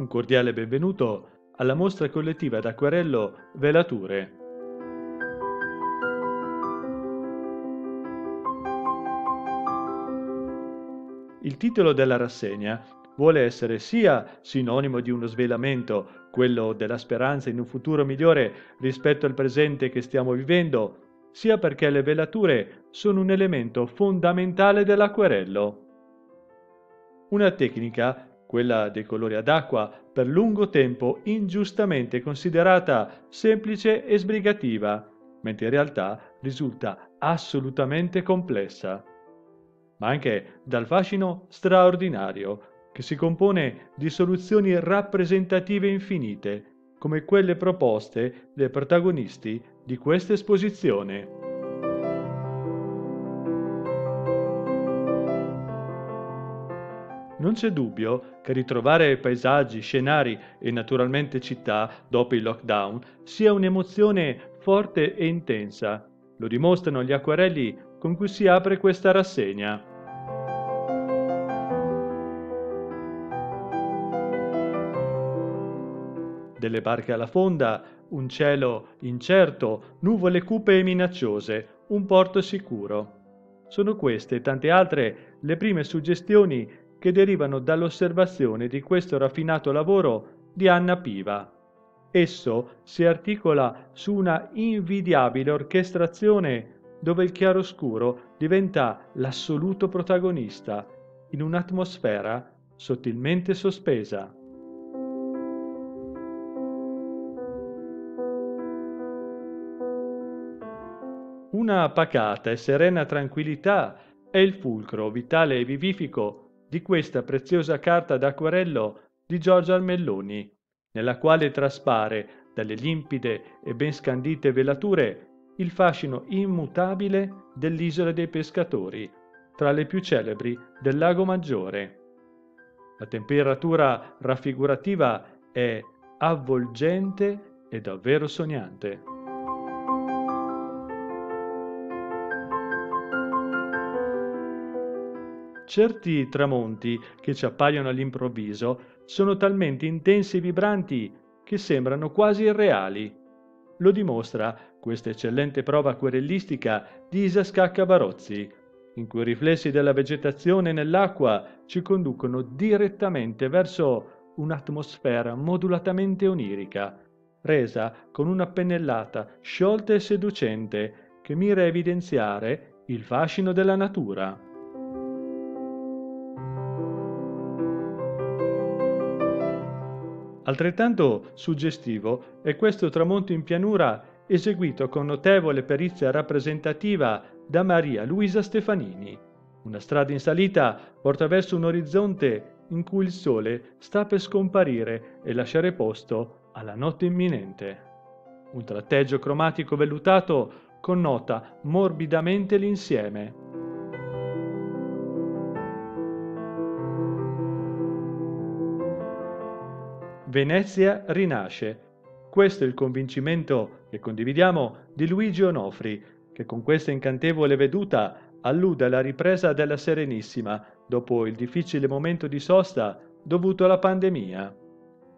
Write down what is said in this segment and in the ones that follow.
Un cordiale benvenuto alla mostra collettiva d'acquarello Velature. Il titolo della rassegna vuole essere sia sinonimo di uno svelamento, quello della speranza in un futuro migliore rispetto al presente che stiamo vivendo, sia perché le velature sono un elemento fondamentale dell'acquerello. Una tecnica quella dei colori ad acqua, per lungo tempo ingiustamente considerata semplice e sbrigativa, mentre in realtà risulta assolutamente complessa, ma anche dal fascino straordinario, che si compone di soluzioni rappresentative infinite, come quelle proposte dai protagonisti di questa esposizione. Non c'è dubbio che ritrovare paesaggi, scenari e naturalmente città dopo il lockdown sia un'emozione forte e intensa. Lo dimostrano gli acquarelli con cui si apre questa rassegna. Delle barche alla fonda, un cielo incerto, nuvole cupe e minacciose, un porto sicuro. Sono queste e tante altre le prime suggestioni che derivano dall'osservazione di questo raffinato lavoro di Anna Piva. Esso si articola su una invidiabile orchestrazione dove il chiaroscuro diventa l'assoluto protagonista in un'atmosfera sottilmente sospesa. Una pacata e serena tranquillità è il fulcro vitale e vivifico di questa preziosa carta d'acquarello di Giorgio Almelloni, nella quale traspare dalle limpide e ben scandite velature il fascino immutabile dell'isola dei pescatori, tra le più celebri del lago Maggiore. La temperatura raffigurativa è avvolgente e davvero sognante. Certi tramonti che ci appaiono all'improvviso sono talmente intensi e vibranti che sembrano quasi irreali. Lo dimostra questa eccellente prova acquerellistica di Isa Scacca Barozzi, in cui i riflessi della vegetazione nell'acqua ci conducono direttamente verso un'atmosfera modulatamente onirica, resa con una pennellata sciolta e seducente che mira a evidenziare il fascino della natura. Altrettanto suggestivo è questo tramonto in pianura eseguito con notevole perizia rappresentativa da Maria Luisa Stefanini. Una strada in salita porta verso un orizzonte in cui il sole sta per scomparire e lasciare posto alla notte imminente. Un tratteggio cromatico vellutato connota morbidamente l'insieme. Venezia rinasce. Questo è il convincimento che condividiamo di Luigi Onofri, che con questa incantevole veduta allude alla ripresa della Serenissima dopo il difficile momento di sosta dovuto alla pandemia.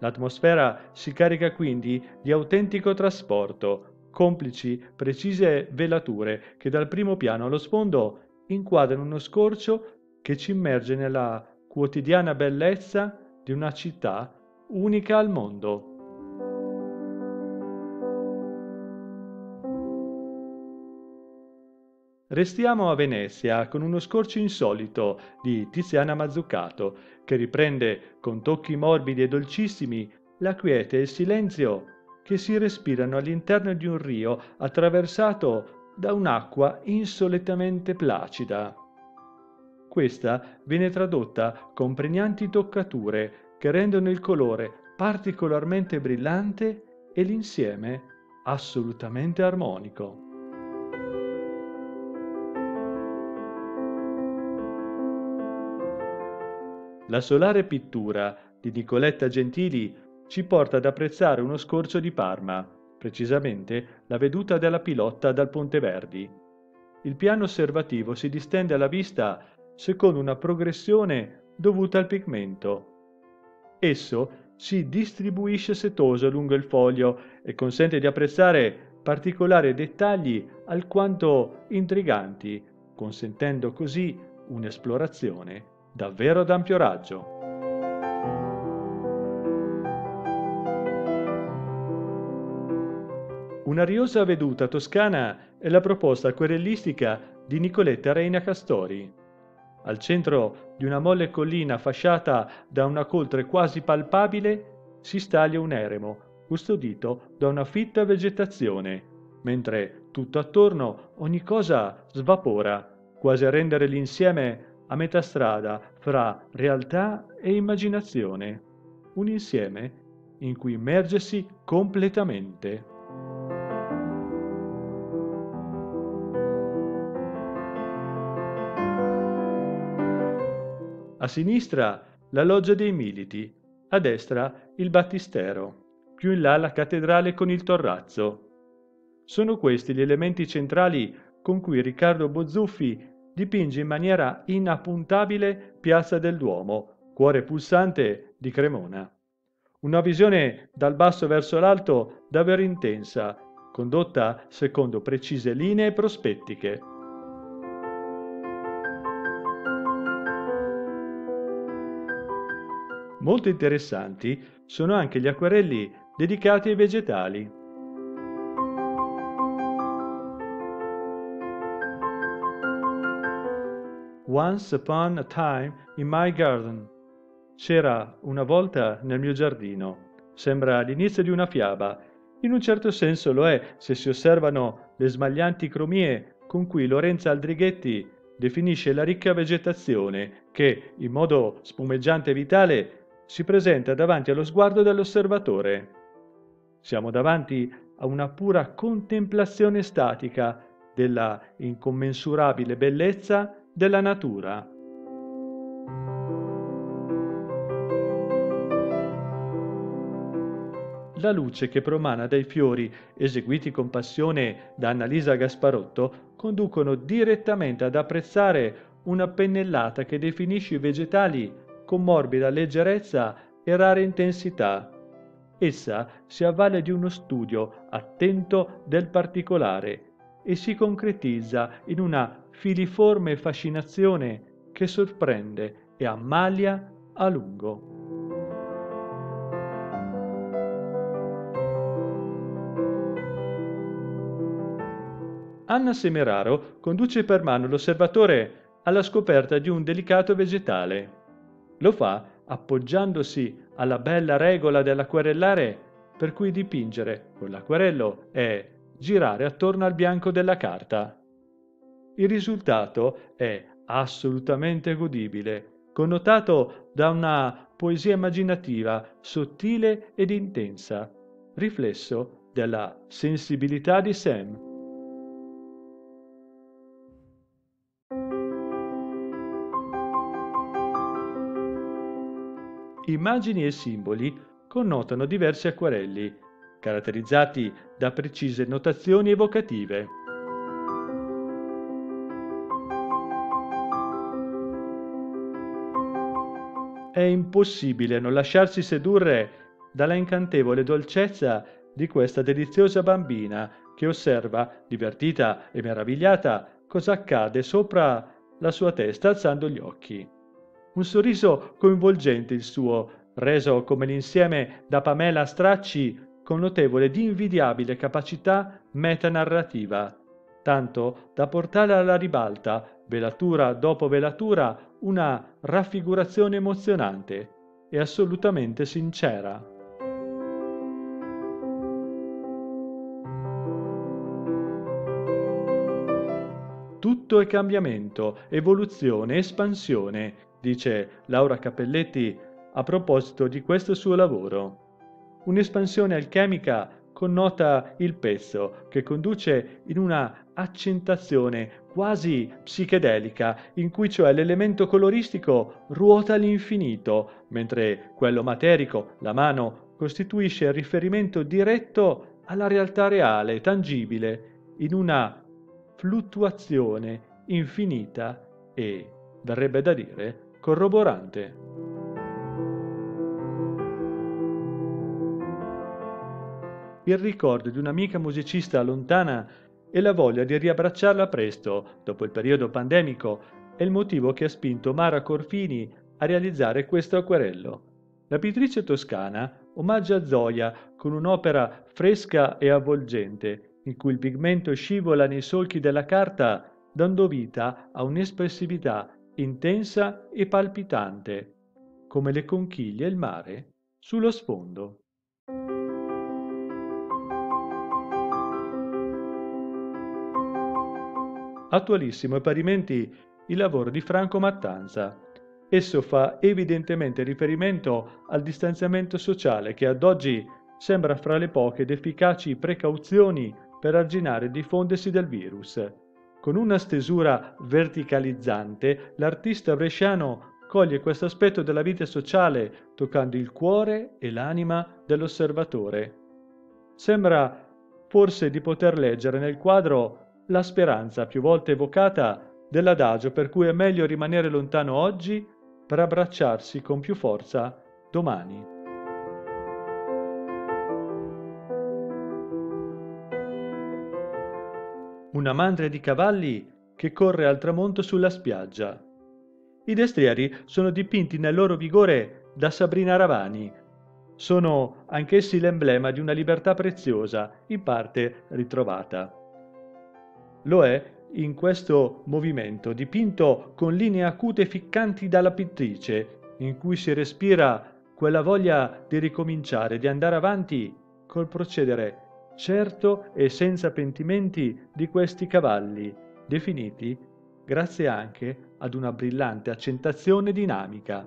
L'atmosfera si carica quindi di autentico trasporto, complici precise velature che dal primo piano allo sfondo inquadrano uno scorcio che ci immerge nella quotidiana bellezza di una città unica al mondo. Restiamo a Venezia con uno scorcio insolito di Tiziana Mazzucato che riprende con tocchi morbidi e dolcissimi la quiete e il silenzio che si respirano all'interno di un rio attraversato da un'acqua insolitamente placida. Questa viene tradotta con pregnanti toccature che rendono il colore particolarmente brillante e l'insieme assolutamente armonico. La solare pittura di Nicoletta Gentili ci porta ad apprezzare uno scorcio di Parma, precisamente la veduta della pilotta dal Ponte Verdi. Il piano osservativo si distende alla vista secondo una progressione dovuta al pigmento, Esso si distribuisce setoso lungo il foglio e consente di apprezzare particolari dettagli alquanto intriganti, consentendo così un'esplorazione davvero d'ampio raggio. Una riosa veduta toscana è la proposta querellistica di Nicoletta Reina Castori. Al centro di una molle collina fasciata da una coltre quasi palpabile si staglia un eremo, custodito da una fitta vegetazione, mentre tutto attorno ogni cosa svapora, quasi a rendere l'insieme a metà strada fra realtà e immaginazione, un insieme in cui immergersi completamente. A sinistra la loggia dei Militi, a destra il battistero, più in là la cattedrale con il torrazzo. Sono questi gli elementi centrali con cui Riccardo Bozzuffi dipinge in maniera inappuntabile Piazza del Duomo, cuore pulsante di Cremona. Una visione dal basso verso l'alto davvero intensa, condotta secondo precise linee prospettiche. Molto interessanti sono anche gli acquerelli dedicati ai vegetali. Once upon a time in my garden. C'era una volta nel mio giardino. Sembra l'inizio di una fiaba. In un certo senso lo è se si osservano le smaglianti cromie con cui Lorenza Aldrighetti definisce la ricca vegetazione che, in modo spumeggiante e vitale, si presenta davanti allo sguardo dell'osservatore. Siamo davanti a una pura contemplazione statica della incommensurabile bellezza della natura. La luce che promana dai fiori, eseguiti con passione da Annalisa Gasparotto, conducono direttamente ad apprezzare una pennellata che definisce i vegetali con morbida leggerezza e rara intensità. Essa si avvale di uno studio attento del particolare e si concretizza in una filiforme fascinazione che sorprende e ammalia a lungo. Anna Semeraro conduce per mano l'osservatore alla scoperta di un delicato vegetale. Lo fa appoggiandosi alla bella regola dell'acquerellare per cui dipingere con l'acquerello è girare attorno al bianco della carta. Il risultato è assolutamente godibile, connotato da una poesia immaginativa sottile ed intensa, riflesso della sensibilità di Sam. Immagini e simboli connotano diversi acquarelli, caratterizzati da precise notazioni evocative. È impossibile non lasciarsi sedurre dalla incantevole dolcezza di questa deliziosa bambina che osserva, divertita e meravigliata, cosa accade sopra la sua testa alzando gli occhi. Un sorriso coinvolgente il suo, reso come l'insieme da Pamela Stracci con notevole ed invidiabile capacità metanarrativa, tanto da portare alla ribalta, velatura dopo velatura, una raffigurazione emozionante e assolutamente sincera. Tutto è cambiamento, evoluzione, espansione, dice Laura Cappelletti a proposito di questo suo lavoro. Un'espansione alchemica connota il pezzo che conduce in una accentazione quasi psichedelica in cui cioè l'elemento coloristico ruota all'infinito, mentre quello materico, la mano, costituisce il riferimento diretto alla realtà reale, tangibile, in una fluttuazione infinita e, verrebbe da dire, corroborante. il ricordo di un'amica musicista lontana e la voglia di riabbracciarla presto, dopo il periodo pandemico, è il motivo che ha spinto Mara Corfini a realizzare questo acquerello. La pittrice toscana omaggia Zoya con un'opera fresca e avvolgente, in cui il pigmento scivola nei solchi della carta, dando vita a un'espressività intensa e palpitante, come le conchiglie e il mare sullo sfondo. Attualissimo è parimenti il lavoro di Franco Mattanza. Esso fa evidentemente riferimento al distanziamento sociale che ad oggi sembra fra le poche ed efficaci precauzioni per arginare il diffondersi del virus. Con una stesura verticalizzante, l'artista bresciano coglie questo aspetto della vita sociale toccando il cuore e l'anima dell'osservatore. Sembra forse di poter leggere nel quadro la speranza più volte evocata dell'adagio per cui è meglio rimanere lontano oggi per abbracciarsi con più forza domani. Una mandria di cavalli che corre al tramonto sulla spiaggia. I destrieri sono dipinti nel loro vigore da Sabrina Ravani. Sono anch'essi l'emblema di una libertà preziosa, in parte ritrovata. Lo è in questo movimento, dipinto con linee acute ficcanti dalla pittrice, in cui si respira quella voglia di ricominciare, di andare avanti col procedere certo e senza pentimenti di questi cavalli, definiti grazie anche ad una brillante accentazione dinamica.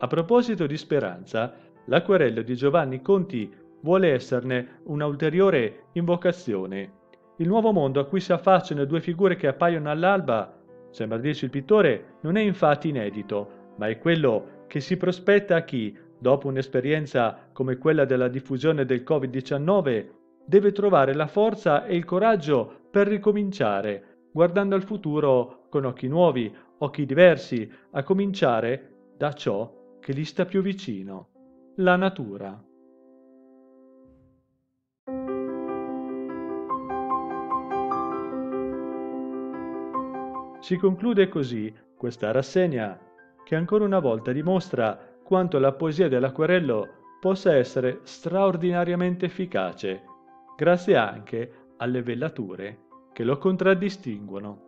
A proposito di speranza, l'acquerello di Giovanni Conti vuole esserne una ulteriore invocazione. Il nuovo mondo a cui si affacciano due figure che appaiono all'alba, sembra dirci il pittore, non è infatti inedito, ma è quello che si prospetta a chi, dopo un'esperienza come quella della diffusione del Covid-19, deve trovare la forza e il coraggio per ricominciare, guardando al futuro con occhi nuovi, occhi diversi, a cominciare da ciò che gli sta più vicino la natura. Si conclude così questa rassegna che ancora una volta dimostra quanto la poesia dell'acquerello possa essere straordinariamente efficace, grazie anche alle vellature che lo contraddistinguono.